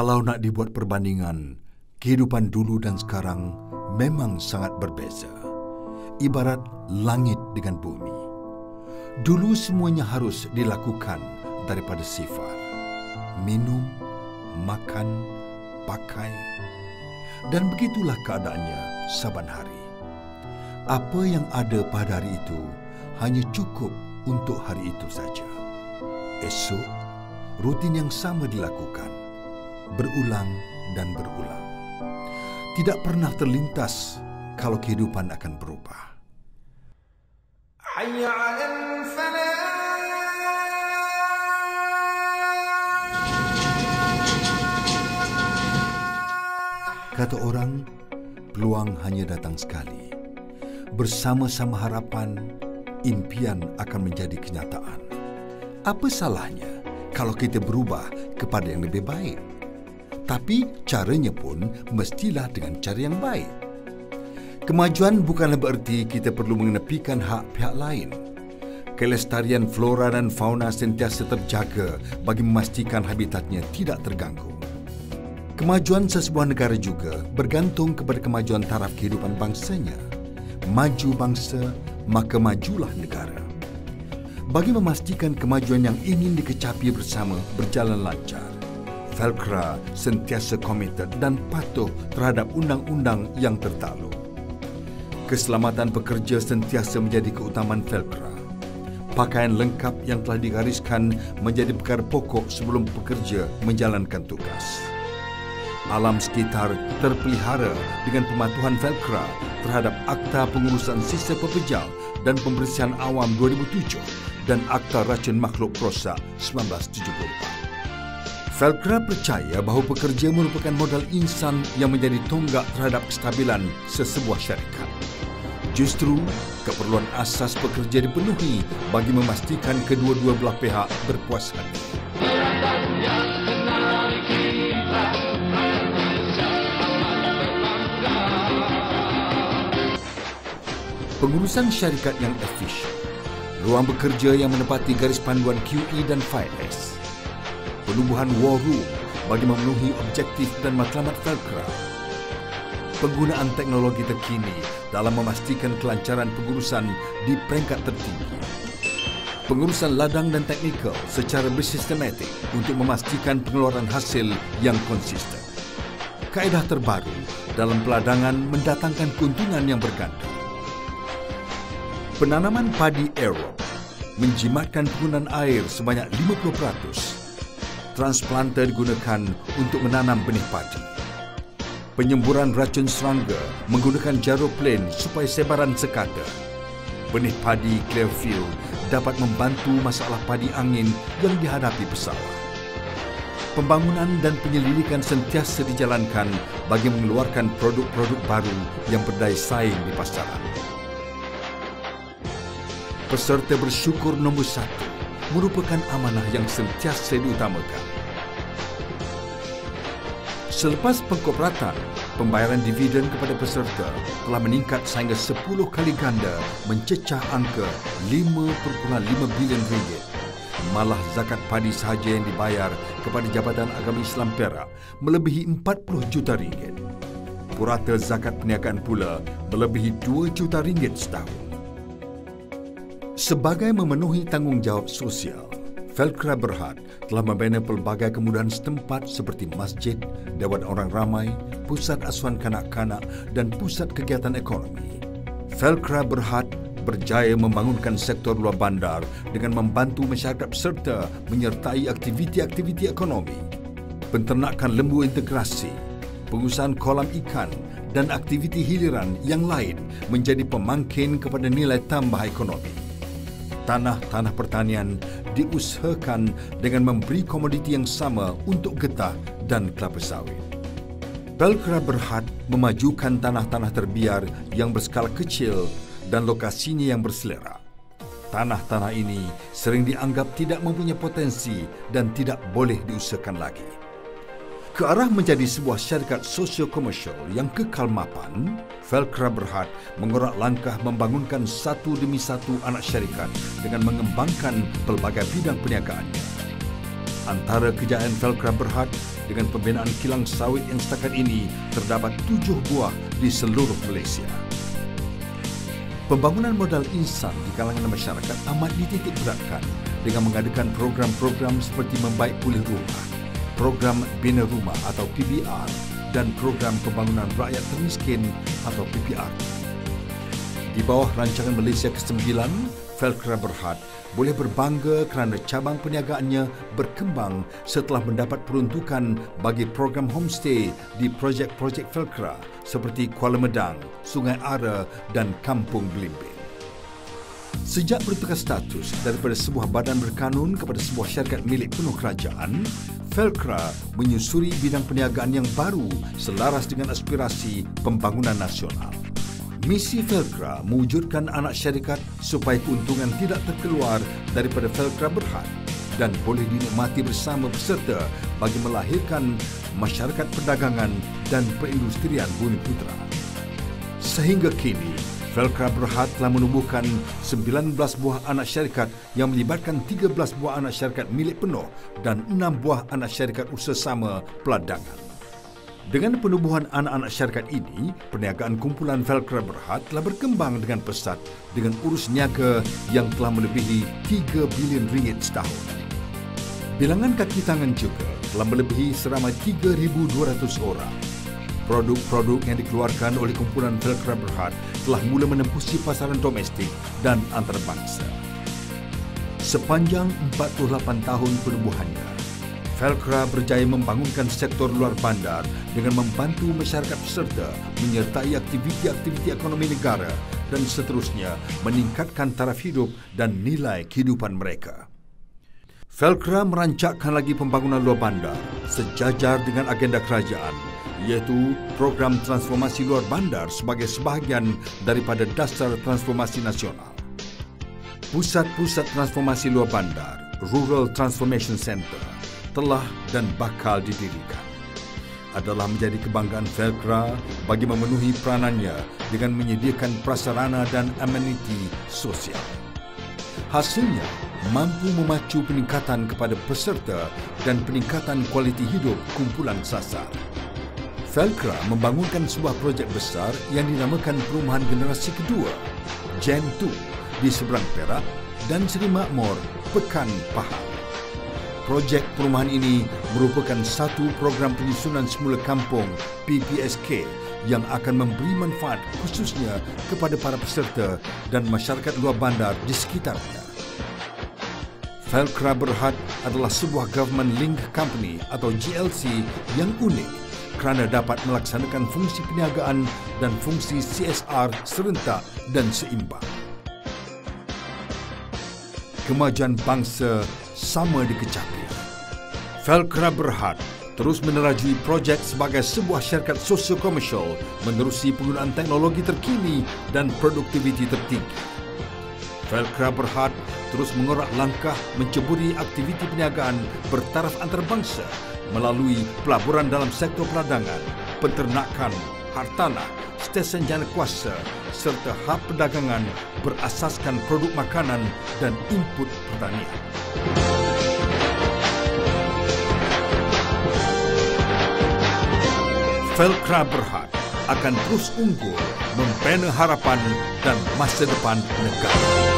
Kalau nak dibuat perbandingan, kehidupan dulu dan sekarang memang sangat berbeza. Ibarat langit dengan bumi. Dulu semuanya harus dilakukan daripada sifar. Minum, makan, pakai. Dan begitulah keadaannya saban hari. Apa yang ada pada hari itu hanya cukup untuk hari itu saja. Esok, rutin yang sama dilakukan berulang dan berulang. Tidak pernah terlintas kalau kehidupan akan berubah. Hayya 'alan Kata orang, peluang hanya datang sekali. Bersama-sama harapan, impian akan menjadi kenyataan. Apa salahnya kalau kita berubah kepada yang lebih baik? Tapi caranya pun mestilah dengan cara yang baik. Kemajuan bukanlah bererti kita perlu mengenepikan hak pihak lain. Kelestarian flora dan fauna sentiasa terjaga bagi memastikan habitatnya tidak terganggu. Kemajuan sesebuah negara juga bergantung kepada kemajuan taraf kehidupan bangsanya. Maju bangsa, maka majulah negara. Bagi memastikan kemajuan yang ingin dikecapi bersama berjalan lancar, Velcra sentiasa komited dan patuh terhadap undang-undang yang tertakluk. Keselamatan pekerja sentiasa menjadi keutamaan Velcra. Pakaian lengkap yang telah digariskan menjadi perkara pokok sebelum pekerja menjalankan tugas alam sekitar terpelihara dengan pematuhan Velcra terhadap Akta Pengurusan Sisa Pepejal dan Pembersihan Awam 2007 dan Akta Racun Makhluk Prosak 1974. Velcra percaya bahawa pekerja merupakan modal insan yang menjadi tonggak terhadap kestabilan sesebuah syarikat. Justru, keperluan asas pekerja dipenuhi bagi memastikan kedua-dua belah pihak berpuas hati. pengurusan syarikat yang efisien, ruang bekerja yang menepati garis panduan QE dan 5S, penubuhan war room bagi memenuhi objektif dan matlamat Velcra, penggunaan teknologi terkini dalam memastikan kelancaran pengurusan di peringkat tertinggi, pengurusan ladang dan teknikal secara bersistematik untuk memastikan pengeluaran hasil yang konsisten. Kaedah terbaru dalam peladangan mendatangkan keuntungan yang bergantung Penanaman padi aerob menjimatkan penggunaan air sebanyak 50%. Transplanter digunakan untuk menanam benih padi. Penyemburan racun serangga menggunakan jaroplane supaya sebaran sekata. Benih padi Clearfield dapat membantu masalah padi angin yang dihadapi pesawat. Pembangunan dan penyelidikan sentiasa dijalankan bagi mengeluarkan produk-produk baru yang berdaya saing di pasaran peserta bersyukur nombor satu merupakan amanah yang sentiasa diutamakan. Selepas pengkoperatan, pembayaran dividen kepada peserta telah meningkat sehingga 10 kali ganda mencecah angka 5.5 bilion ringgit. Malah zakat padi sahaja yang dibayar kepada Jabatan Agama Islam Perak melebihi 40 juta ringgit. Purata zakat perniagaan pula melebihi 2 juta ringgit setahun. Sebagai memenuhi tanggungjawab sosial, Velcra Berhad telah membina pelbagai kemudahan setempat seperti masjid, dewan orang ramai, pusat asuhan kanak-kanak dan pusat kegiatan ekonomi. Velcra Berhad berjaya membangunkan sektor luar bandar dengan membantu masyarakat peserta menyertai aktiviti-aktiviti ekonomi, penternakan lembu integrasi, pengusahaan kolam ikan dan aktiviti hiliran yang lain menjadi pemangkin kepada nilai tambah ekonomi tanah-tanah pertanian diusahakan dengan memberi komoditi yang sama untuk getah dan kelapa sawit. Pelkra Berhad memajukan tanah-tanah terbiar yang berskala kecil dan lokasinya yang berselera. Tanah-tanah ini sering dianggap tidak mempunyai potensi dan tidak boleh diusahakan lagi ke arah menjadi sebuah syarikat sosio-komersial yang kekal mapan, Velcra Berhad mengorak langkah membangunkan satu demi satu anak syarikat dengan mengembangkan pelbagai bidang perniagaannya. Antara kejayaan Velcra Berhad dengan pembinaan kilang sawit yang setakat ini terdapat tujuh buah di seluruh Malaysia. Pembangunan modal insan di kalangan masyarakat amat dititik beratkan dengan mengadakan program-program seperti membaik pulih rumah, program bina rumah atau PBR dan program pembangunan rakyat termiskin atau PPR. Di bawah rancangan Malaysia ke-9, Velcra Berhad boleh berbangga kerana cabang perniagaannya berkembang setelah mendapat peruntukan bagi program homestay di projek-projek Velcra seperti Kuala Medang, Sungai Ara dan Kampung Belimbing. Sejak bertukar status daripada sebuah badan berkanun kepada sebuah syarikat milik penuh kerajaan, Velcra menyusuri bidang perniagaan yang baru selaras dengan aspirasi pembangunan nasional. Misi Velcra mewujudkan anak syarikat supaya keuntungan tidak terkeluar daripada Velcra Berhad dan boleh dinikmati bersama peserta bagi melahirkan masyarakat perdagangan dan perindustrian Bumi Putra. Sehingga kini, Velcra Berhad telah menumbuhkan 19 buah anak syarikat yang melibatkan 13 buah anak syarikat milik penuh dan 6 buah anak syarikat usaha sama peladangan. Dengan penubuhan anak-anak syarikat ini, perniagaan kumpulan Velcra Berhad telah berkembang dengan pesat dengan urus niaga yang telah melebihi 3 bilion ringgit setahun. Bilangan kaki tangan juga telah melebihi seramai 3,200 orang. Produk-produk yang dikeluarkan oleh kumpulan Velcra Berhad telah mula menempusi pasaran domestik dan antarabangsa. Sepanjang 48 tahun penubuhannya, Velcra berjaya membangunkan sektor luar bandar dengan membantu masyarakat peserta menyertai aktiviti-aktiviti ekonomi negara dan seterusnya meningkatkan taraf hidup dan nilai kehidupan mereka. Velcra merancakkan lagi pembangunan luar bandar sejajar dengan agenda kerajaan iaitu program transformasi luar bandar sebagai sebahagian daripada dasar transformasi nasional. Pusat-pusat transformasi luar bandar, Rural Transformation Center, telah dan bakal didirikan adalah menjadi kebanggaan Velcra bagi memenuhi peranannya dengan menyediakan prasarana dan ameniti sosial. Hasilnya mampu memacu peningkatan kepada peserta dan peningkatan kualiti hidup kumpulan sasar. Velcra membangunkan sebuah projek besar yang dinamakan Perumahan Generasi Kedua, Gen 2, di seberang Perak dan Seri Makmur, Pekan Pahang. Projek perumahan ini merupakan satu program penyusunan semula kampung PPSK yang akan memberi manfaat khususnya kepada para peserta dan masyarakat luar bandar di sekitarnya. Velcra Berhad adalah sebuah government link company atau GLC yang unik kerana dapat melaksanakan fungsi perniagaan dan fungsi CSR serentak dan seimbang. Kemajuan bangsa sama dikecapi. Velcra Berhad terus menerajui projek sebagai sebuah syarikat sosio-komersial menerusi penggunaan teknologi terkini dan produktiviti tertinggi. Velcra Berhad terus mengorak langkah menceburi aktiviti perniagaan bertaraf antarabangsa melalui pelaburan dalam sektor peradangan, penternakan, hartanah, stesen jana kuasa serta hub perdagangan berasaskan produk makanan dan input pertanian. Velcra Berhad akan terus unggul membina harapan dan masa depan negara.